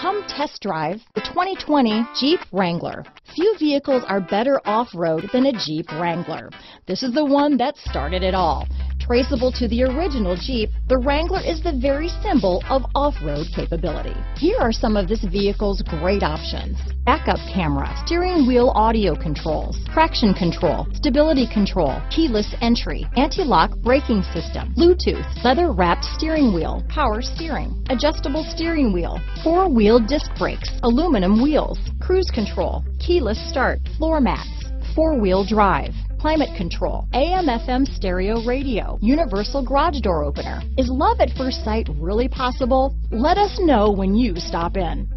Come test drive the 2020 Jeep Wrangler. Few vehicles are better off-road than a Jeep Wrangler. This is the one that started it all. Traceable to the original Jeep, the Wrangler is the very symbol of off-road capability. Here are some of this vehicle's great options. Backup camera, steering wheel audio controls, traction control, stability control, keyless entry, anti-lock braking system, Bluetooth, leather wrapped steering wheel, power steering, adjustable steering wheel, four wheel disc brakes, aluminum wheels, cruise control, keyless start, floor mats, four wheel drive, climate control, AM FM stereo radio, universal garage door opener. Is love at first sight really possible? Let us know when you stop in.